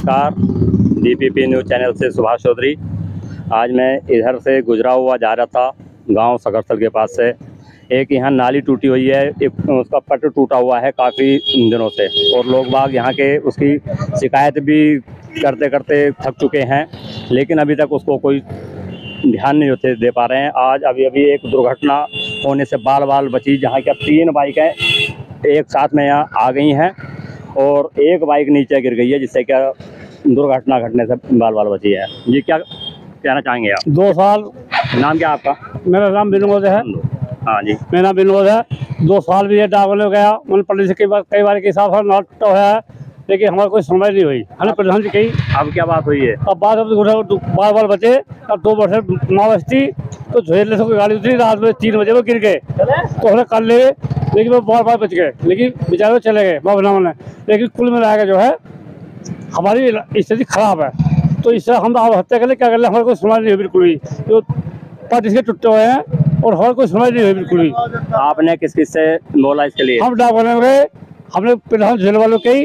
नमस्कार। DPP news channel से सुभाष चौधरी। आज मैं इधर से गुजरा हुआ जा रहा था गाँव सकरस्थल के पास से। एक यहाँ नाली टूटी हुई है, एक उसका पट टूटा हुआ है काफ़ी दिनों से। और लोग बाग यहाँ के उसकी शिकायत भी करते करते थक चुके हैं, लेकिन अभी तक उसको कोई ध्यान नहीं होते दे पा रहे हैं। आज अभी अभी एक दुर्घटना होने से बाल बाल बची, जहाँ की तीन बाइकें एक साथ में यहाँ आ गई हैं और एक बाइक नीचे गिर गई है, जिससे क्या दुर्घटना घटने से बाल बाल बची है। ये क्या कहना चाहेंगे आप? दो साल। नाम क्या आपका? मेरा नाम विनोद है। हाँ जी। मेरा नाम विनोद है। दो साल भी ये डावल हो गया। मैंने पंडित से कई बार कई बार के हिसाब से नाट तो है लेकिन हमारी कोई सुनवाई नहीं हुई। हमने प्रधान जी कही। अब क्या बात हुई है? अब बात अब बार बार बचे। अब दो वर्ष नौ बजती। तो झेलने से कोई गाड़ी उतरी रात में तीन बजे वो गिर गए। तो हमने कर ले लेकिन वो बार बार बच गए। लेकिन बेचारे चले गए बाबा ने। लेकिन कुल मिला के जो है हमारी स्थिति खराब है। तो इससे हम अब हत्या कर ले क्या कर ले हमारे कोई सुनवाई नहीं हुई बिल्कुल भी। जो पद इसके टूटे हुए हैं और हमारे कोई सुनवाई नहीं हुई बिल्कुल भी। आपने किस किस से बोला इसके लिए? हम डाक बने गए हमने प्रधान जेल वालों के ही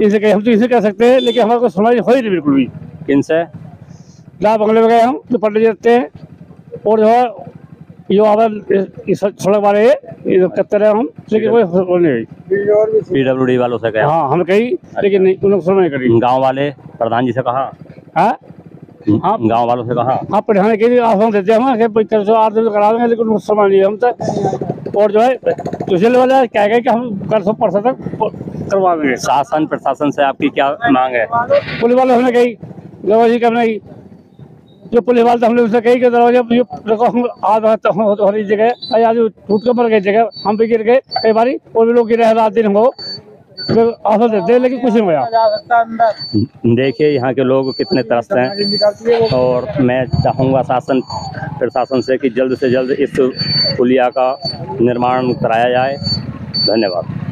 इनसे कहे हम तो इनसे कह सकते हैं लेकिन हमारे को सुनवाई हो ही नहीं बिल्कुल भी। किन से? डाक बंगले में गए हम तो पंडित जी रहते हैं और जो है यो हमारे इस सड़क वाले कहते रहे हम लेकिन कोई नहीं। हुई पीडब्ल्यूडी वालों से गया हाँ हम कही लेकिन नहीं उन्होंने सुनवाई नहीं करी। गाँव वाले प्रधान जी से कहा। हाँ? हाँ। गाँव वालों से कहा। हाँ प्रधान के लिए आसान देते हैं हम कि भाई चलो आठ दिन करा देंगे लेकिन उनको सुनवाई नहीं हम तक और जो है तो जेल वाले कह गए कि हम कल सौ परसों तक करवा देंगे। शासन प्रशासन से आपकी क्या मांग है? पुलिस वाले हमने कही दरवाजे जी हमने कही जो पुलिस वाले थे हमने उससे कही कि दरवाजे हम हो हो रही जगह आज टूट के मर गई जगह हम भी गिर गए कई बारी और भी लोग गिरे हैं रात दिन हो आफत देते हैं, लेकिन कुछ नहीं हुआ। देखिए यहाँ के लोग कितने त्रस्त हैं और मैं चाहूँगा शासन प्रशासन से कि जल्द से जल्द इस पुलिया का निर्माण कराया जाए। धन्यवाद।